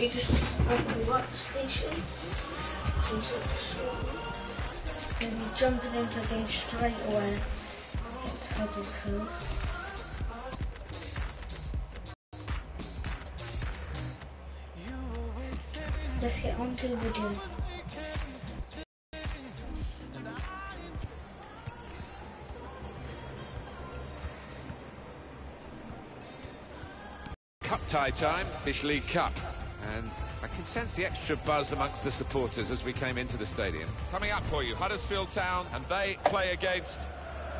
You just open the workstation, the short, then you jumping into the game straight away. It's. Let's get on to the video. Cup tie time, Fish League Cup. And I can sense the extra buzz amongst the supporters as we came into the stadium. Coming up for you, Huddersfield Town, and they play against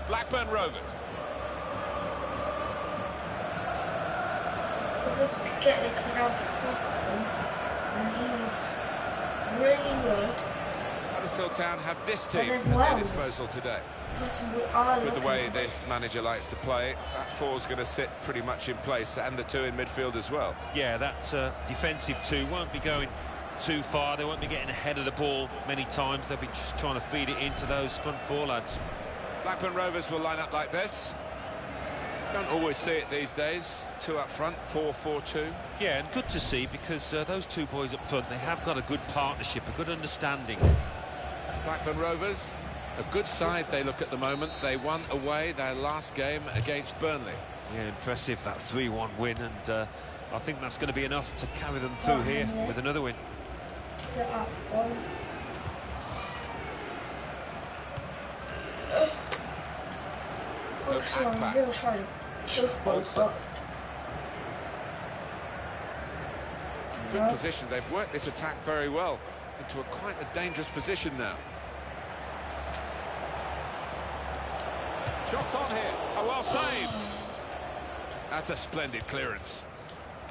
Blackburn Rovers. To get the crowd hooked on, and he's really good. Huddersfield Town have this team at their disposal today. But we are With the way this manager likes to play, that four's going to sit pretty much in place, and the two in midfield as well. Yeah, that uh, defensive two won't be going too far. They won't be getting ahead of the ball many times. They'll be just trying to feed it into those front four lads. Blackburn Rovers will line up like this. Don't always see it these days. Two up front, 4-4-2. Yeah, and good to see because uh, those two boys up front, they have got a good partnership, a good understanding. Blackburn Rovers, a good side they look at the moment. They won away their last game against Burnley. Yeah, impressive, that 3-1 win, and uh, I think that's going to be enough to carry them through here with another win. the up one. Look, sorry, Akpan. real sorry. Just one Olsen. shot. Good position. They've worked this attack very well into a quite a dangerous position now. Shots on here. Oh, well saved. Oh. That's a splendid clearance.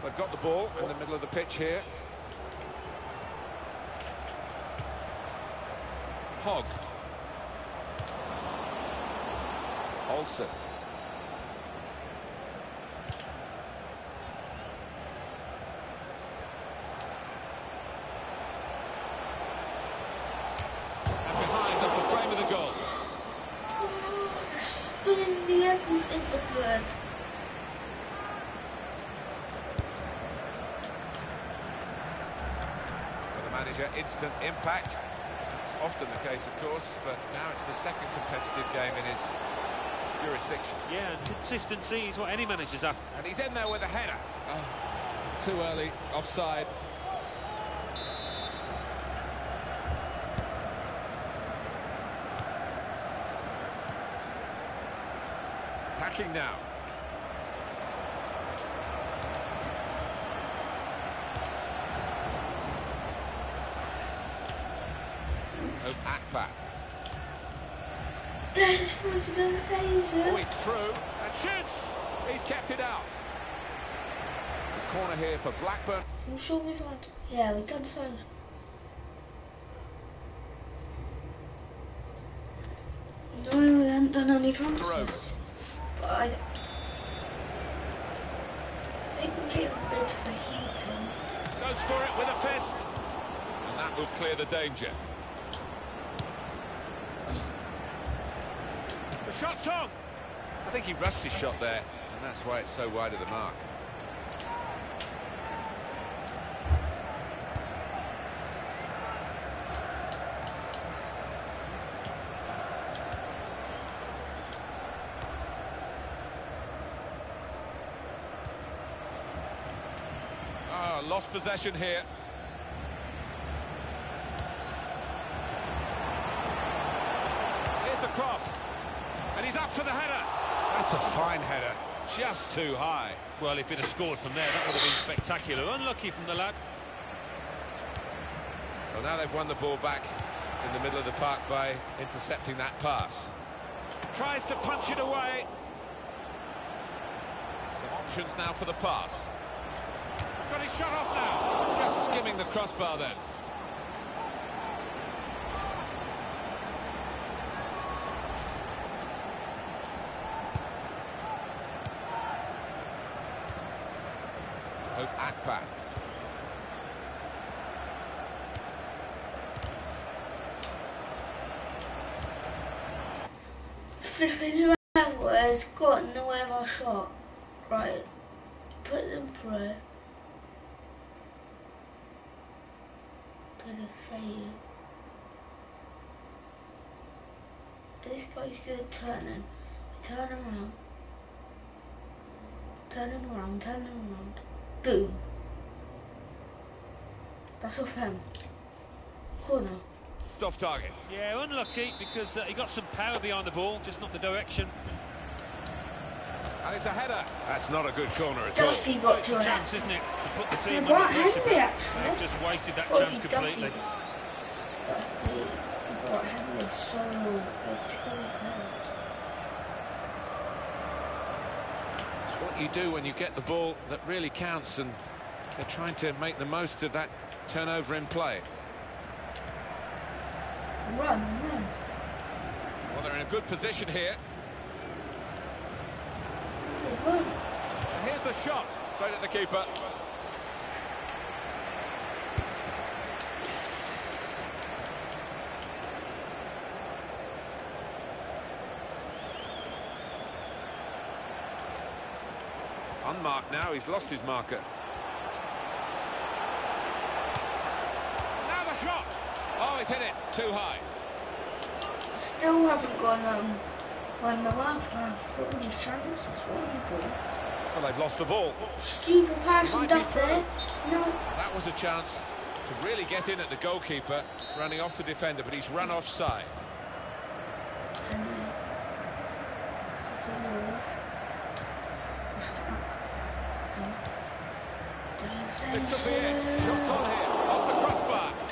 They've got the ball in the middle of the pitch here. Hogg. Olsen. And behind off the frame of the goal. Spinning the everything was good. For the manager, instant impact. It's often the case, of course, but now it's the second competitive game in his jurisdiction. Yeah, and consistency is what any manager's after. And he's in there with a header. Ah, too early, offside. Attacking now. Oh, Akpan. Let's put it on the Oh, phaser. he's through and shoots. He's kept it out. The corner here for Blackburn. I'm sure we've done. Yeah, we've done so. No, we haven't done any transfers. But I think we made a bid for Heaton. Goes for it with a fist. And that will clear the danger. The shot's on. I think he rushed his shot there, and that's why it's so wide of the mark. Lost possession here. Here's the cross. And he's up for the header. That's a fine header, just too high. Well, if he'd have scored from there, that would have been spectacular. Unlucky from the lad. Well, now they've won the ball back in the middle of the park by intercepting that pass. Tries to punch it away. Some options now for the pass. He's got his shot off now. Just skimming the crossbar then. Hope Akpan. Flipping whoever has got no ever shot. Right. Put them through. Deulofeu. This guy's good at turning. Turn around. Turning around, turning around. Boom. That's off him. Corner. Off target. Yeah, unlucky because uh, he got some power behind the ball, just not the direction. And it's a header. That's not a good corner at all. Duffy got It's to a it. chance, isn't it, to put the team Grant under pressure. Actually. They've just wasted that chance it'd be Duffy. completely. Duffy. Grant Hanley is so good too. good. It's what you do when you get the ball that really counts, and they're trying to make the most of that turnover in play. Run, run. Well, they're in a good position here. Run. And here's the shot, straight at the keeper. Unmarked now, he's lost his marker. Now the shot! Oh, he's hit it too high. Still haven't gone um won the lap after all these chances. Wonderful. Well, they've lost the ball. Stupid pass from Duffy. No. That was a chance to really get in at the goalkeeper, running off the defender, but he's run offside. And then such a move. Just back. This could be it. Shots on here, off the crossbar. Back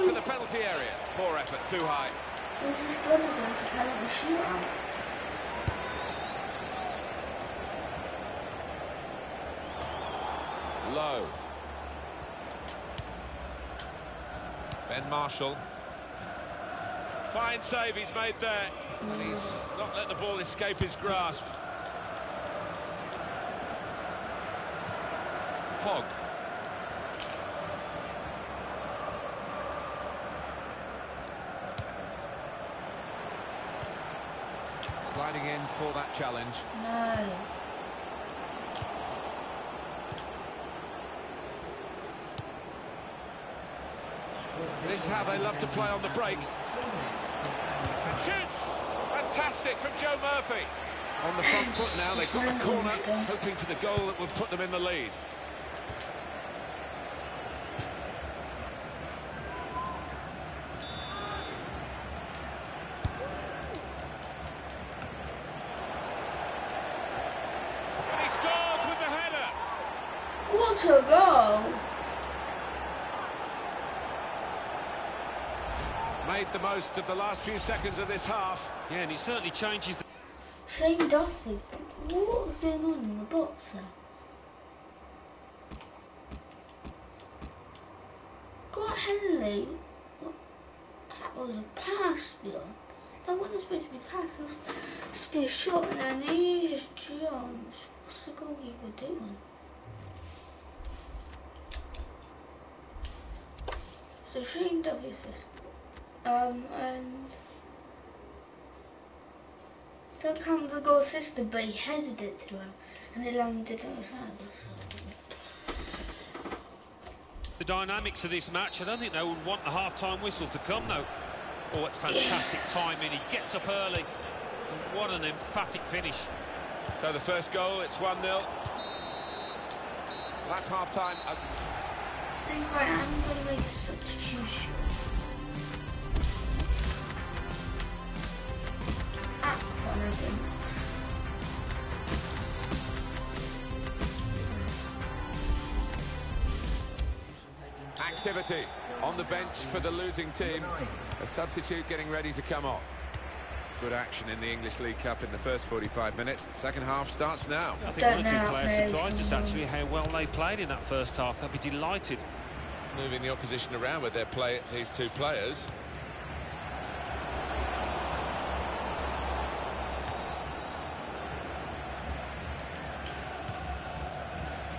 into the penalty area. Poor effort, too high. This is gonna go to penalty shootout. Low. Ben Marshall. Fine save he's made there. And he's not let the ball escape his grasp. Hogg. Sliding in for that challenge. No. This is how they love to play on the break. And shoots! Fantastic from Joe Murphy. On the front foot now, they've got the corner, hoping for the goal that will put them in the lead. And he scores with the header. What a goal! Made the most of the last few seconds of this half. Yeah, and it certainly changes the Shane Duffy. What's going on in the box there? Grant Hanley. That was a pass, beyond. That wasn't supposed to be a pass. It was supposed to be a shot, and then he just jumps. What's the goalkeeper doing? So Shane Duffy assist. Um, and that comes a goal assisted, but he headed it to him, and it landed on his hand. the dynamics of this match. I don't think they would want the half-time whistle to come, though. Oh, it's fantastic timing. He gets up early. What an emphatic finish. So the first goal, it's 1-0. That's half-time. I think I am going to make a substitution. Ah, one of them. Activity on the bench for the losing team. A substitute getting ready to come on. Good action in the English League Cup in the first 45 minutes. Second half starts now. I think Don't one or two players surprised us, actually, how well they played in that first half. They'll be delighted. Moving the opposition around with their play, these two players.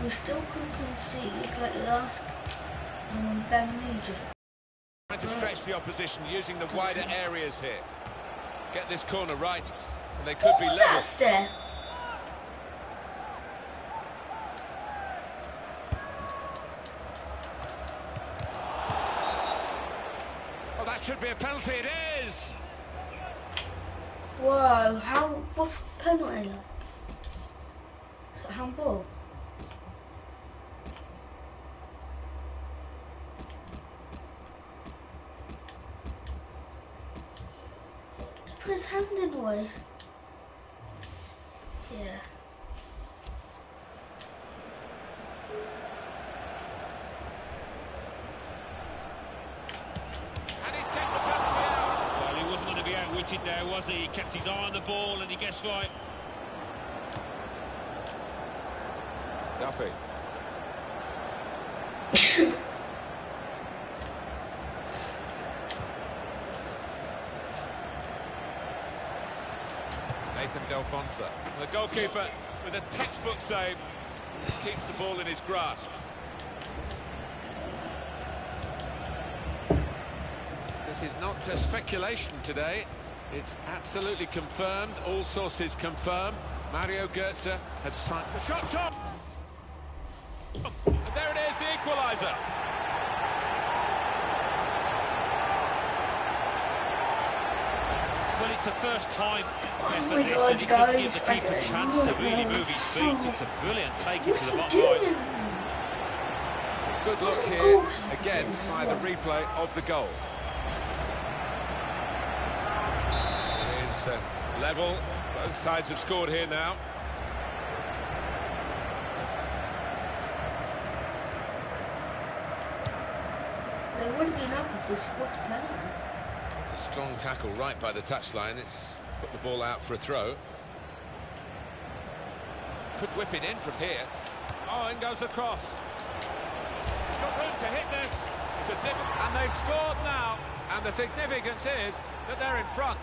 We still couldn't concede like last um, Ben Mee just Trying to stretch the opposition using the wider areas here. Get this corner right, and they could What be level. Should be a penalty, it is! Whoa, how, what's penalty handball? Put his hand in the way. Yeah. And he's kept the penalty out. Well, he wasn't going to be outwitted there, was he? He kept his eye on the ball and he guessed right. Duffy. Nathan Delfouneso. The goalkeeper with a textbook save keeps the ball in his grasp. This is not a speculation today. It's absolutely confirmed. All sources confirm. Mario Götze has signed. The shot's on! There it is, the equaliser. Well, it's a first time Oh effort my this, God, and he doesn't give the keeper a chance to really move his feet. It's a brilliant take into What's the he bottom right. Good look here, again, by the replay of the goal. It is uh, level. Both sides have scored here now. They wouldn't be enough if they scored the penalty. It's a strong tackle right by the touchline. It's put the ball out for a throw. Could whip it in from here. Oh, in goes the cross. He's got room to hit this. It's a different, and they've scored now. And the significance is that they're in front.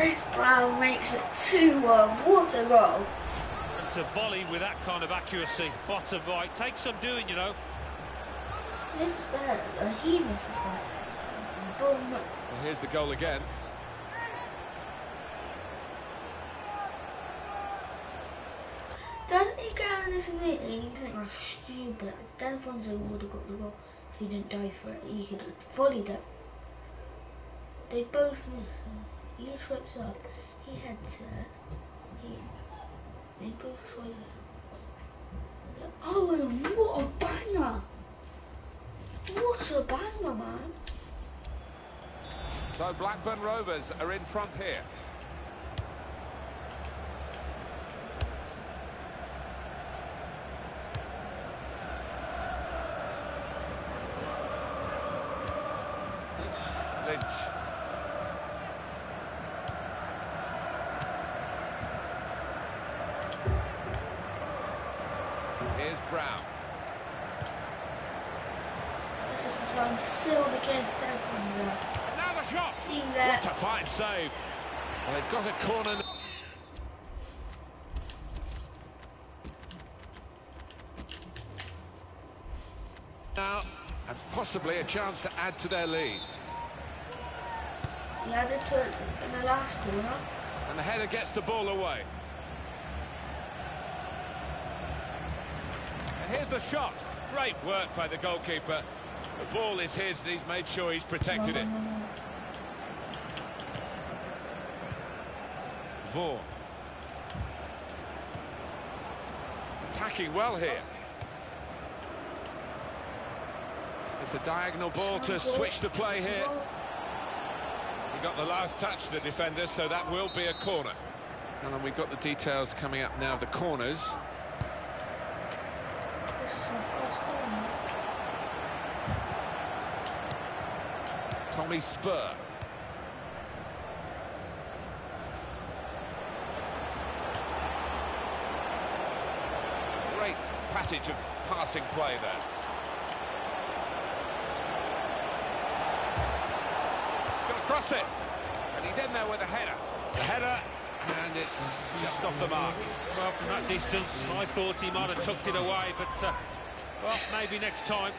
Chris Brown makes it 2-1. What a goal. And to volley with that kind of accuracy, bottom right, takes some doing, you know. Missed that. Uh, he misses that. Boom. Well, here's the goal again. Doesn't he get on this minute and you think, oh, stupid. Delfouneso would have got the goal if he didn't die for it. He could have volleyed it. They both miss. He trips up. He heads it. He, they both volley it. Oh, and what a banger! What a banger, man. So Blackburn Rovers are in front here. Lynch. Here's Brown. This is the time to seal the game for Delfouneso. And now the shot! See What that? a fine save. Well, they've got a corner. Now, and possibly a chance to add to their lead. He added to it in the last corner. And the header gets the ball away. And here's the shot. Great work by the goalkeeper. The ball is his, and he's made sure he's protected it. Vaughan. Attacking well here. It's a diagonal ball to switch the play here. He got the last touch, the defender, so that will be a corner. And then we've got the details coming up now, the corners. This is our first corner. Tommy Spurr. Great passage of passing play there. Gonna cross it. And he's in there with a header. The header, and it's just off the mark. Well, from that distance, I thought he might have tucked it away, but, uh, well, maybe next time.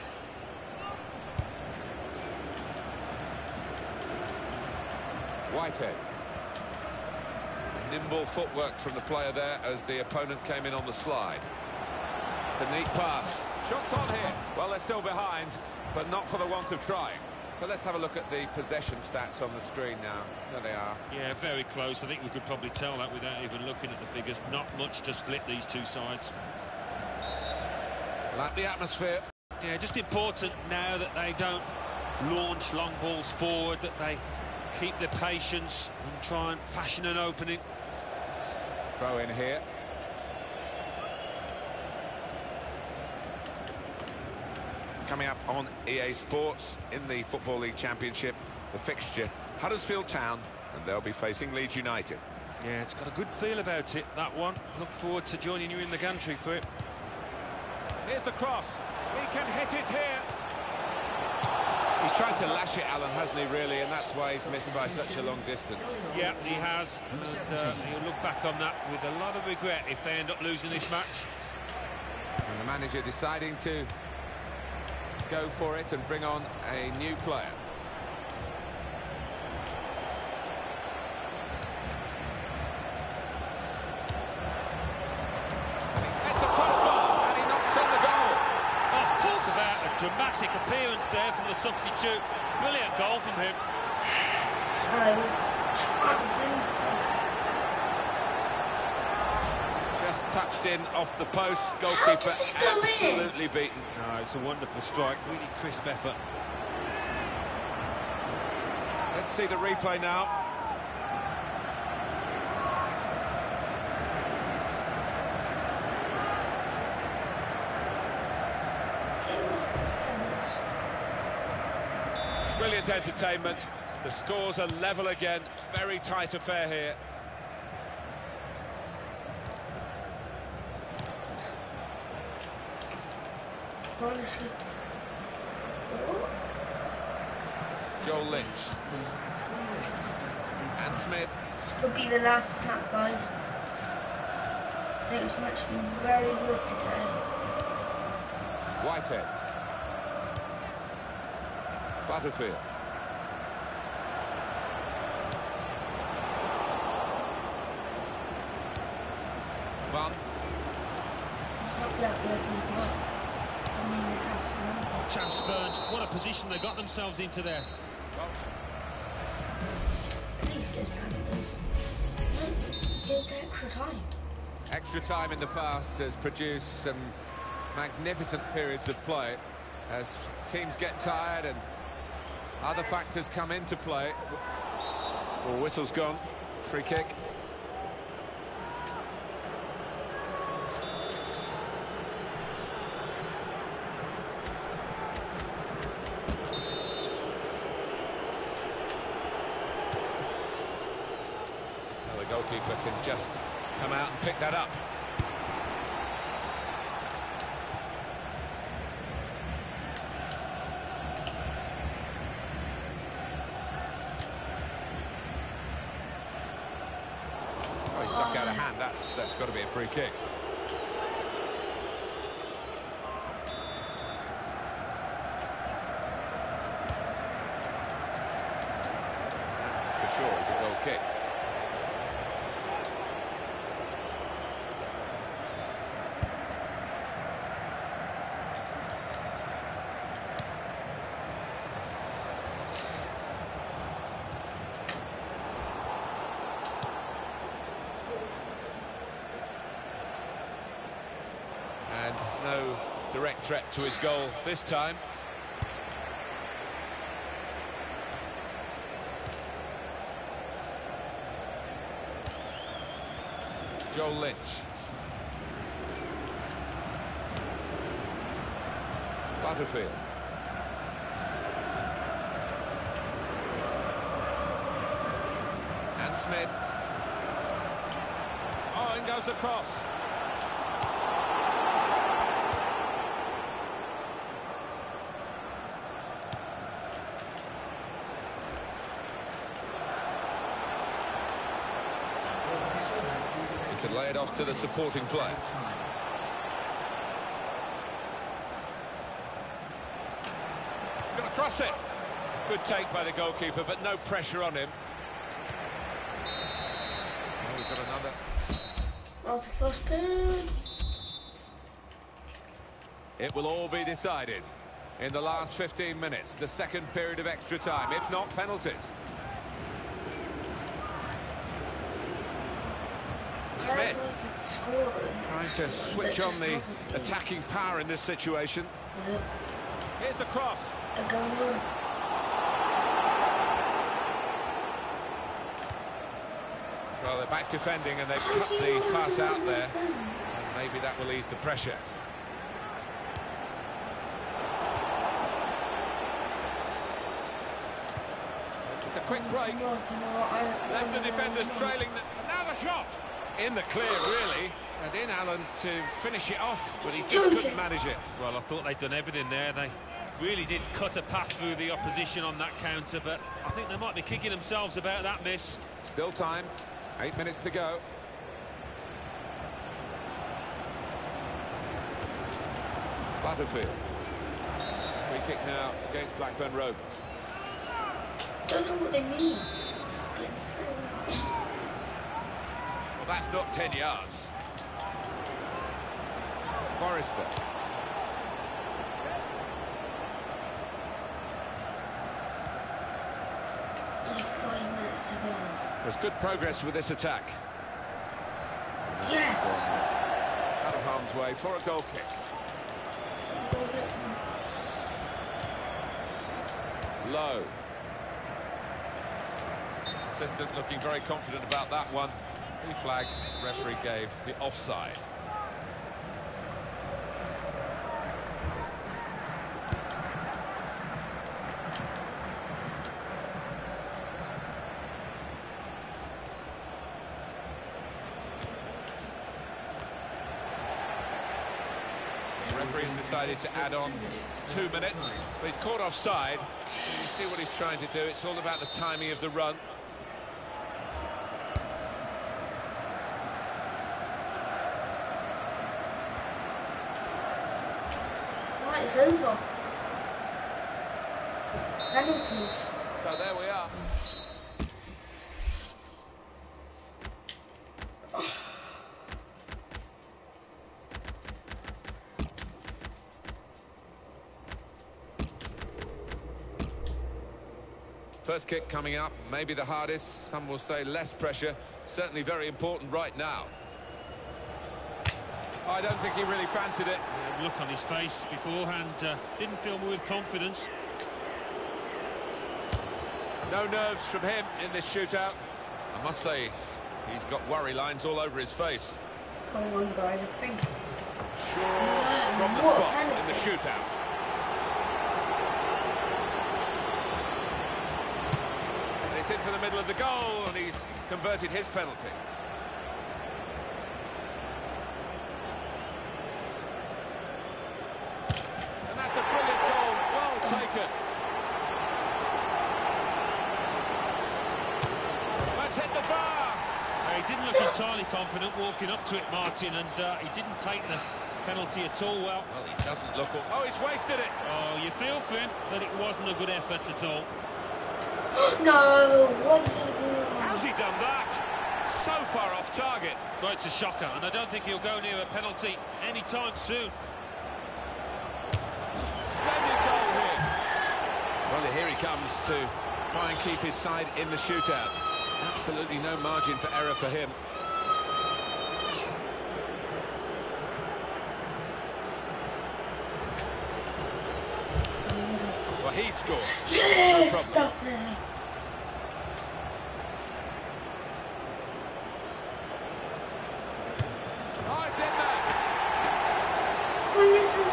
Whitehead. Nimble footwork from the player there as the opponent came in on the slide. It's a neat pass. Shots on here. Well, they're still behind, but not for the want of trying. So let's have a look at the possession stats on the screen now. There they are. Yeah, very close. I think we could probably tell that without even looking at the figures. Not much to split these two sides. Like the atmosphere. Yeah, just important now that they don't launch long balls forward, that they keep the patience and try and fashion an opening. Throw in here. Coming up on EA Sports in the Football League Championship, the fixture, Huddersfield Town, and they'll be facing Leeds United. Yeah, it's got a good feel about it, that one. Look forward to joining you in the gantry for it. Here's the cross. He can hit it here. He's tried to lash it, Alan, hasn't he, really? And that's why he's missed by such a long distance. Yeah, he has. And uh, he'll look back on that with a lot of regret if they end up losing this match. And the manager deciding to go for it and bring on a new player. Substitute. Brilliant goal from him. I can't defend Just touched in off the post. Goalkeeper does in? absolutely beaten. No, it's a wonderful strike. Really crisp effort. Let's see the replay now. Brilliant entertainment. The scores are level again. Very tight affair here. Honestly. Joel Lynch. And Smith. could be the last attack, guys. I think this match been very good today. Whitehead. Butterfield. Bunn. Can't let me open up. I mean, the captain number. Chance burned. What a position they got themselves into there. Please, says Let's get extra time. Extra time in the past has produced some magnificent periods of play as teams get tired and other factors come into play. Well, whistle's gone. Free kick. Well, the goalkeeper can just come out and pick that up. Oh, he stuck out a hand. That's that's got to be a free kick. That's for sure, it's a goal kick. And no direct threat to his goal this time. Joel Lynch. Butterfield. And Smith. Oh, in goes across. cross. He can lay it off to the supporting player. Going cross it. Good take by the goalkeeper, but no pressure on him. Oh, we've got another. That was the first period. it will all be decided in the last 15 minutes, the second period of extra time, if not penalties. Smith trying to switch on the attacking power in this situation. Here's the cross. Well, they're back defending and they've cut the pass out there. And maybe that will ease the pressure. It's a quick break. Left the defenders trailing. And now the shot. In the clear, really. And in Alan to finish it off, but he just couldn't manage it. Well, I thought they'd done everything there. They really did cut a path through the opposition on that counter, but I think they might be kicking themselves about that miss. Still time. Eight minutes to go. Butterfield. Free kick now against Blackburn Rovers. Don't know what they mean. Well, that's not 10 yards. Forrester. Only five minutes to go. There's good progress with this attack. Yeah. Out of harm's way for a goal kick. Low. Assistant looking very confident about that one. He flagged, referee gave the offside. The referee's decided to add on two minutes. But he's caught offside. You see what he's trying to do. It's all about the timing of the run. It's over. Penalties. So there we are. First kick coming up, maybe the hardest, some will say less pressure, certainly very important right now. I don't think he really fancied it. The look on his face beforehand uh, didn't fill me with confidence. No nerves from him in this shootout. I must say, he's got worry lines all over his face. Come on, guys, I think. Sure from the What a spot in the shootout. And it's into the middle of the goal, and he's converted his penalty. And that's a brilliant goal, well taken. Let's hit the bar. He didn't look entirely confident walking up to it, Martin, and uh, he didn't take the penalty at all well. Well, he doesn't look... All... Oh, he's wasted it. Oh, you feel for him, but it wasn't a good effort at all. no, why did you do How's he done that? So far off target. Well, it's a shocker, and I don't think he'll go near a penalty anytime soon. Splendid goal here. Well, here he comes to try and keep his side in the shootout. Absolutely no margin for error for him. Scored. Yes, problem. definitely. Oh, it's in there. Oh, listen.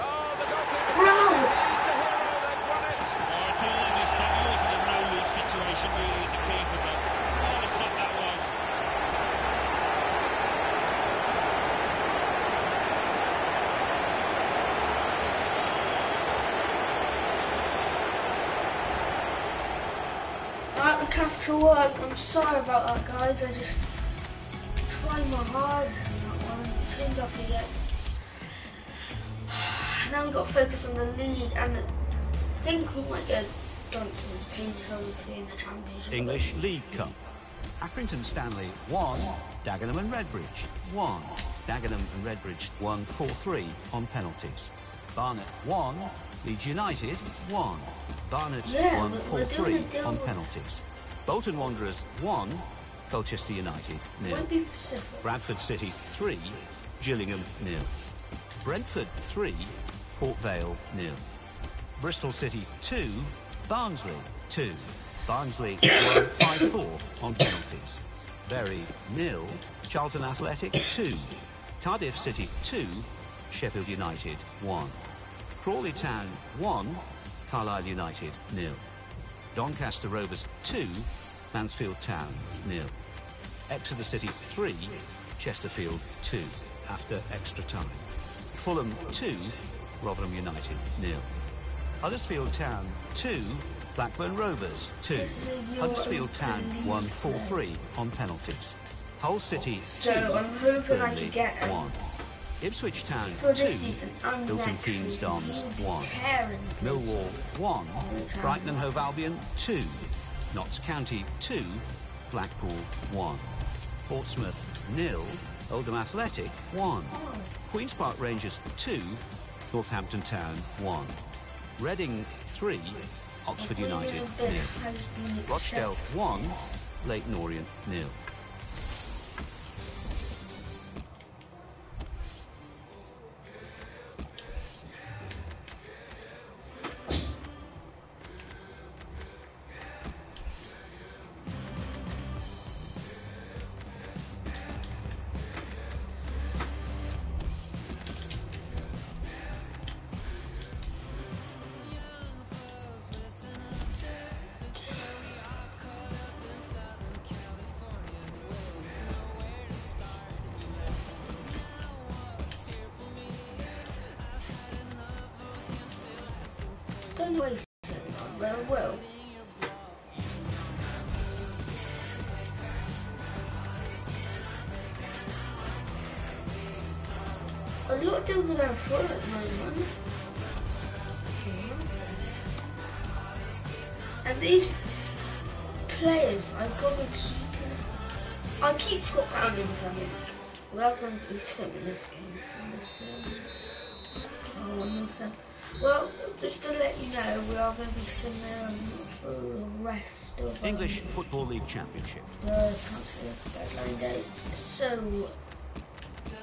Oh, the goalkeeper. Brown. He's the hero. They've won it. Oh, it's all in this game. He was in a no-lose situation, really, as a keeper, but what a stop that was. Right, the capital work. I'm sorry about that, guys. I just tried my hardest on that one. Turns out he gets. Now we've got to focus on the league, and I think we might get a Johnson's painfully in the championship. English League Cup. Accrington Stanley 1, Dagenham and Redbridge 1. Dagenham and Redbridge won 4-3 on penalties. Barnet 1, Leeds United 1. Barnet Yeah, won but we're doing a 4-3 deal on with- penalties. Bolton Wanderers 1, Colchester United 0. Won't be Pacific. Bradford City 3, Gillingham nil. Brentford 3, Port Vale nil. Bristol City 2, Barnsley 2. Barnsley won 5-4 on penalties. Bury nil, Charlton Athletic 2. Cardiff City 2, Sheffield United 1. Crawley Town 1, Carlisle United nil. Doncaster Rovers 2, Mansfield Town nil. Exeter City 3, Chesterfield 2 after extra time. Fulham 2, Rotherham United nil. Huddersfield Town 2, Blackburn Rovers 2. This is a Huddersfield Town European won 4-3 on penalties. Hull City 2, So I'm hoping I Burnley can get um, 1. Ipswich Town, For 2. Milton Keynes Dons, 1. Millwall, 1. Brighton and Hove Albion, 2. Notts County, 2. Blackpool, 1. Portsmouth, 0. Oldham Athletic, 1. Queen's Park Rangers, 2. Northampton Town, 1. Reading, 3. Oxford United, 0. Rochdale, 1. Leyton Orient, 0. Football League Championship. the transfer deadline date. So,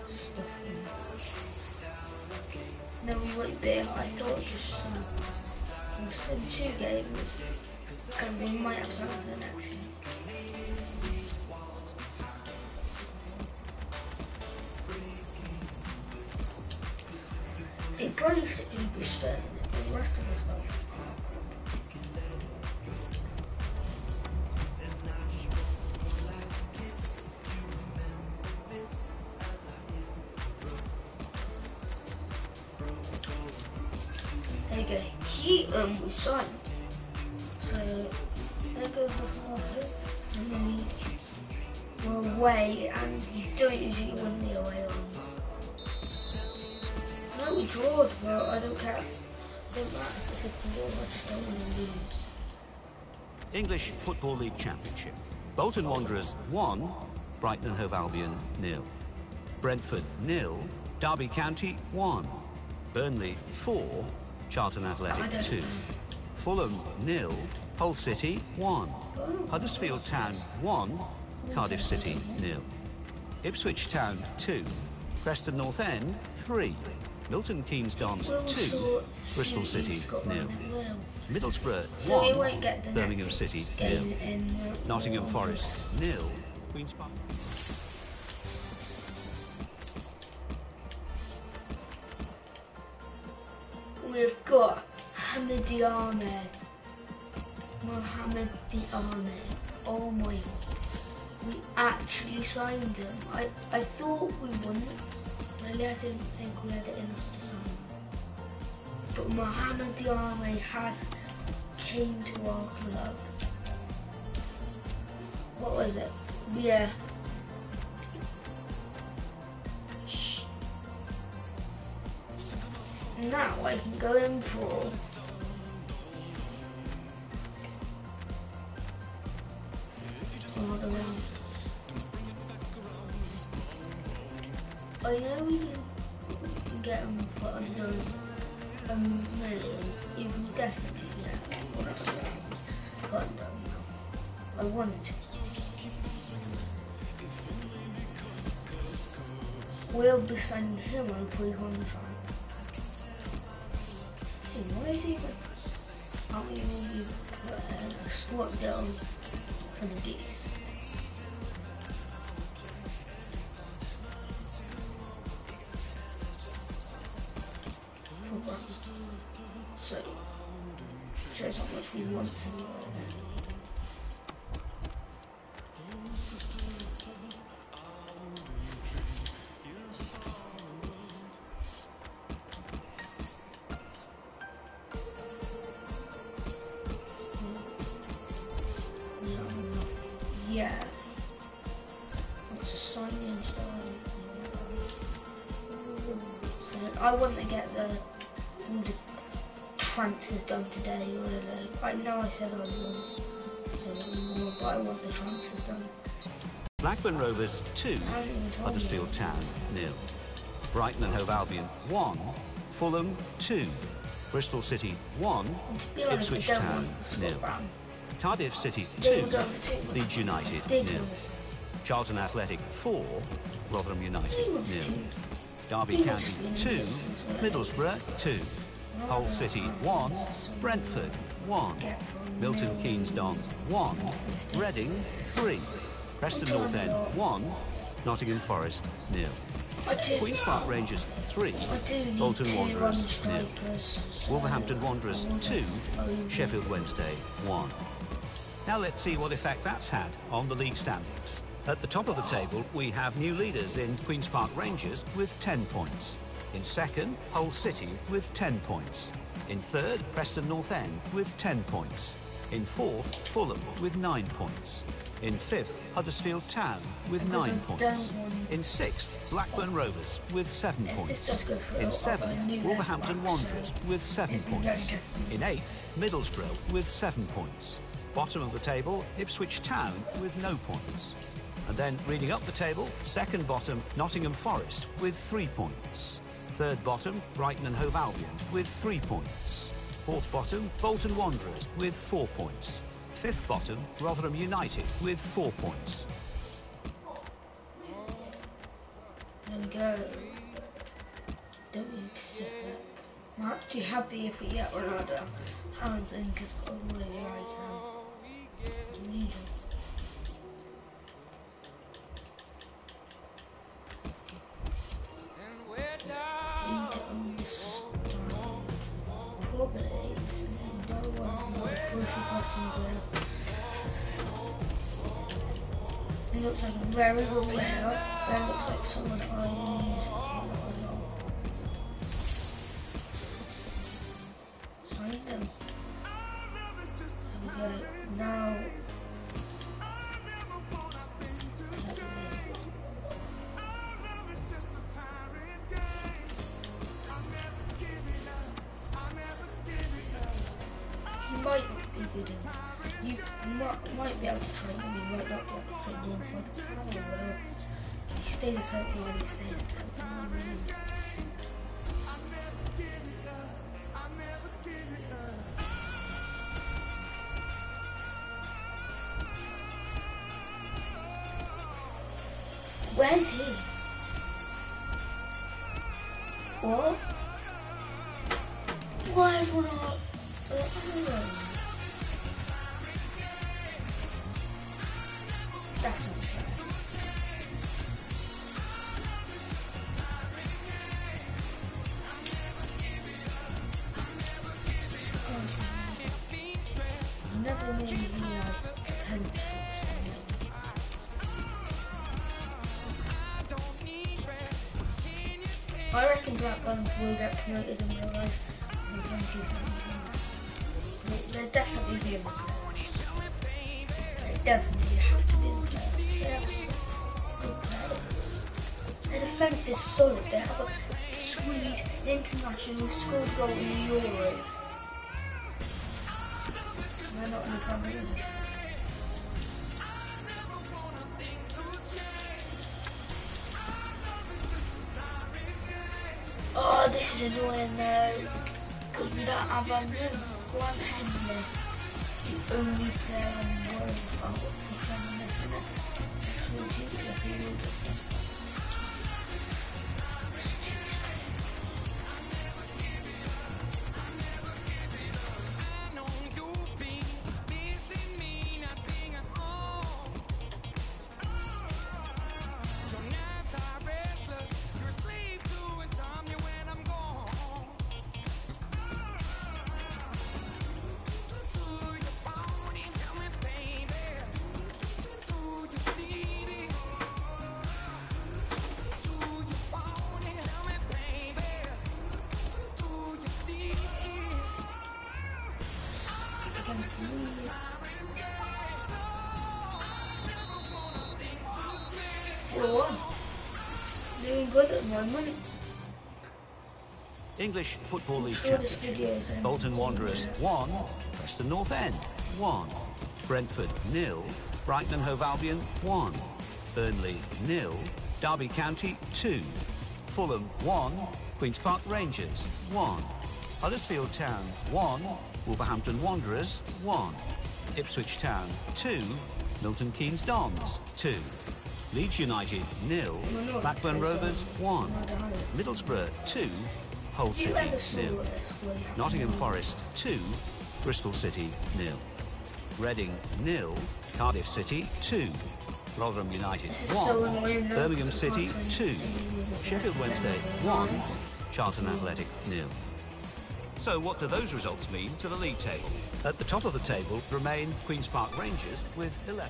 stuffy. No, we won't be. I thought just um, we'll sim two games, and we might have some for the next game. It basically be staying. The rest of the stuff. English Football League Championship. Bolton Wanderers 1, Brighton and Hove Albion nil. Brentford nil, Derby County 1. Burnley 4, Charlton Athletic 2. Fulham nil, Hull City 1. Oh. Huddersfield Town 1, Cardiff City nil. Ipswich Town 2, Preston North End 3. Milton Keynes Dance Will 2, sort Bristol City nil. Middlesbrough So 1, won't get the Birmingham City nil. Nottingham Forest nil. Queen's Park. We've got Mohamed Diame. Mohamed Diame. Oh my. God. We actually signed him. I, I thought we wouldn't. I didn't think we are the to family. But Muhammad the army has came to our club. What was it? Yeah. are Now I can go in for. I know we can get them for under a million. You definitely get what I'm saying. But um, I want to. We'll be sending him on pre-contract. See, why is he you put a slot down for the geese? For one. So, shows how Blackburn Rovers 2, Huddersfield Town 0. Brighton and Hove Albion 1, Fulham 2, Bristol City 1, honest, Ipswich Town 0. Cardiff City 2. Leeds United 0. Charlton Athletic 4, Rotherham United 0. Derby County 2, Middlesbrough 2, Hull City 1, Brentford 1, Milton Keynes Dons 1, Reading. 3, Preston North End. 1, Nottingham Forest. Nil. Queen's Park Rangers. 3, I do need Bolton Wanderers. Nil. Wolverhampton Wanderers. 2, Sheffield Wednesday. 1. Now let's see what effect that's had on the league standings. At the top of the table, we have new leaders in Queen's Park Rangers with 10 points. In second, Hull City with 10 points. In third, Preston North End with 10 points. In fourth, Fulham with 9 points. In fifth, Huddersfield Town with 9 points. In sixth, Blackburn Rovers with 7 If points. does go through, In seventh, Wolverhampton Wanderers with 7 it'd be very points. In eighth, Middlesbrough with seven points. Bottom of the table, Ipswich Town with no points. And then reading up the table, second bottom, Nottingham Forest with three points. Third bottom, Brighton and Hove Albion with three points. Fourth bottom, Bolton Wanderers with four points. Fifth bottom, Rotherham United with four points. There we go. I'm actually happy if we get Ronaldo. Hamilton because him. I need in the He looks like a very good player. That looks like someone I need a I reckon Blackburn will get promoted in real life in 2017. They- They're definitely be in the playoffs. They definitely have to be in the playoffs. Their defence is solid. They have a Swede international scored goal in the Euro. They're not in the Premier League. Is annoying though, because we don't have a Grant Hanley. The only player I'm worried about defending this in it. That's what you get Doing good at the moment. English Football League Championship. video is ending. Bolton Wanderers 1, Preston North End 1, Brentford nil, Brighton and Hove Albion 1, Burnley nil, Derby County 2, Fulham 1, Queen's Park Rangers 1, Huddersfield Town 1, Wolverhampton Wanderers 1, Ipswich Town 2, Milton Keynes Dons 2, Leeds United nil, Blackburn Rovers 1, Middlesbrough 2, Hull City ever saw nil. this when it Nottingham Forest 2, Bristol City nil. Reading nil, Cardiff City 2, Rotherham United This so 1, Birmingham City 2, Sheffield. Wednesday 1, Charlton Athletic nil. So what do those results mean to the league table? At the top of the table remain Queen's Park Rangers with 11.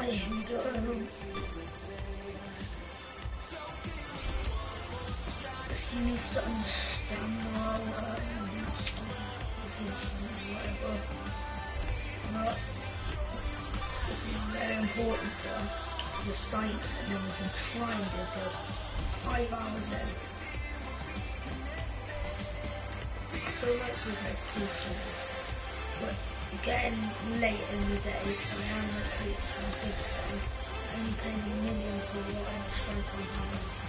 We go. He needs to understand position, whatever. But this is very important to us to decide, and then we can try and do it five hours in. I feel like we're very crucial. Getting late in the day, so I am going to create some stuff. I'm paying a million for whatever strike I have.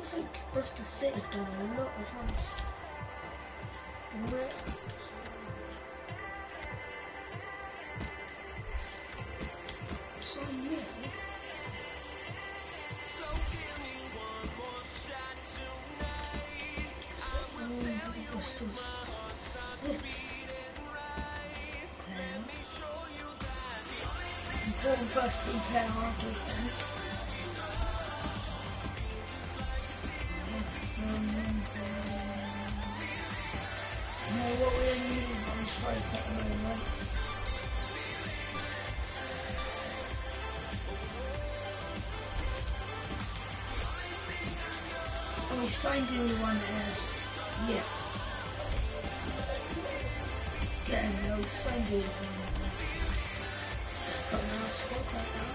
Looks like Bristol City done a lot of runs. Great. So yeah. Oh, Bristol City. Player. Important first team player, arguably. And we signed a new one as yes. Getting there, we signed a new one. Just putting our squad right now.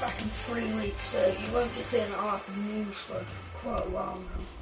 Back in three weeks, so you won't be seeing our new striker for quite a while now.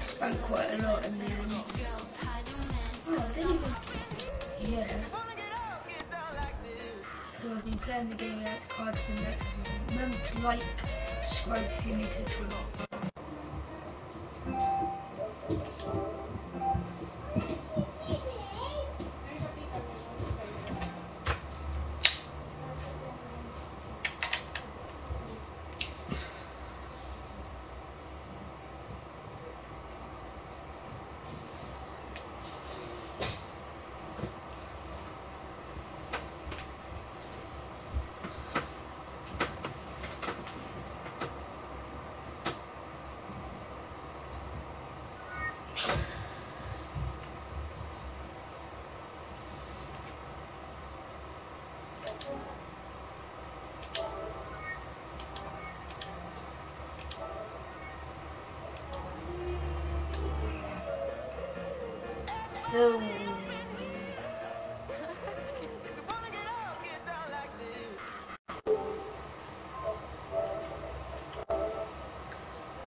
Spent quite a lot in the end. Oh, didn't even. Yeah. So I've been playing the game without a card for the next. Remember to like, subscribe if you're new to the.